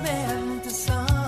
meant to sound